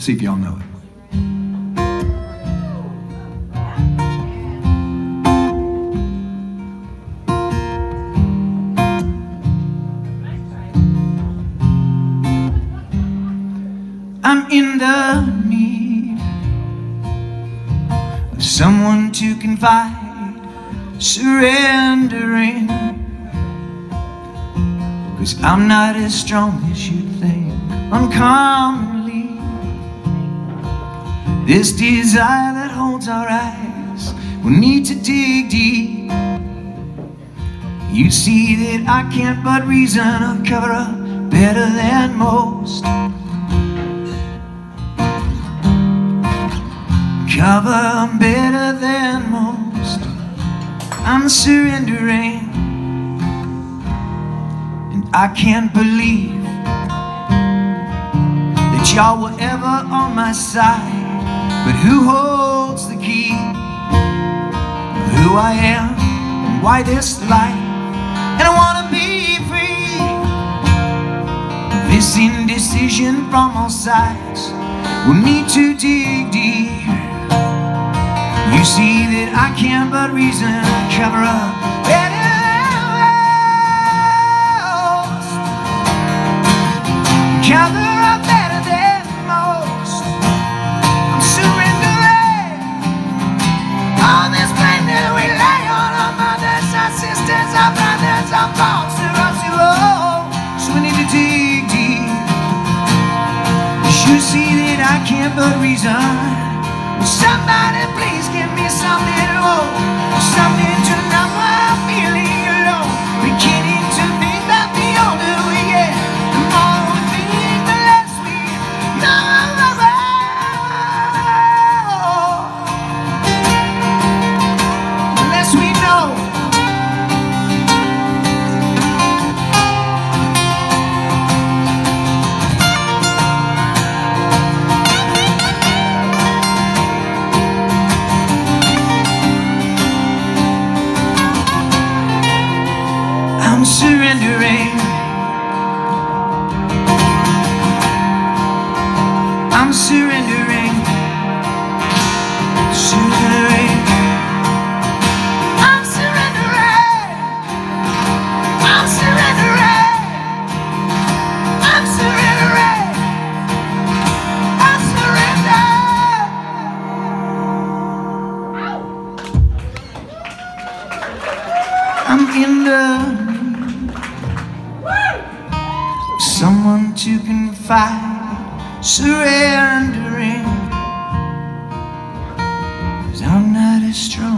See if y'all know it. I'm in the need of someone to confide, surrendering. Cause I'm not as strong as you think, I'm uncommonly. This desire that holds our eyes will need to dig deep. You see that I can't but reason or cover up better than most. cover better than most. I'm surrendering, and I can't believe that y'all were ever on my side. But who holds the key of who I am and why this life? And I wanna be free. This indecision from all sides will need to dig deep. You see that I can't but reason cover up You see that I can't but reason. I'm surrendering. I'm surrendering. Surrendering. I'm surrendering. I'm surrendering. I'm surrendering. I'm. I'm in the someone to confide, surrendering. Cause I'm not as strong.